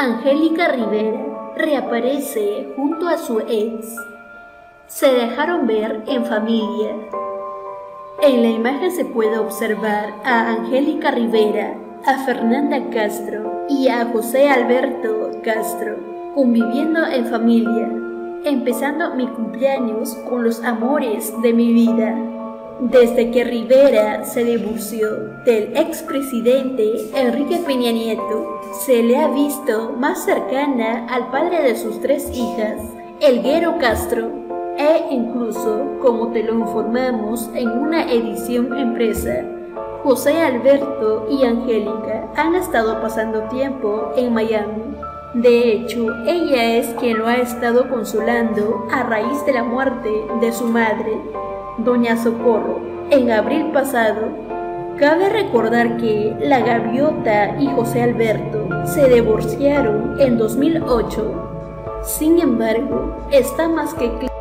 Angélica Rivera reaparece junto a su ex. Se dejaron ver en familia. En la imagen se puede observar a Angélica Rivera, a Fernanda Castro y a José Alberto Castro conviviendo en familia, empezando mi cumpleaños con los amores de mi vida. Desde que Rivera se divorció del expresidente Enrique Peña Nieto, se le ha visto más cercana al padre de sus tres hijas, Elguero Castro, e incluso, como te lo informamos en una edición empresa, José Alberto y Angélica han estado pasando tiempo en Miami. De hecho, ella es quien lo ha estado consolando a raíz de la muerte de su madre, Doña Socorro, en abril pasado. Cabe recordar que la gaviota y José Alberto se divorciaron en 2008. Sin embargo, está más que claro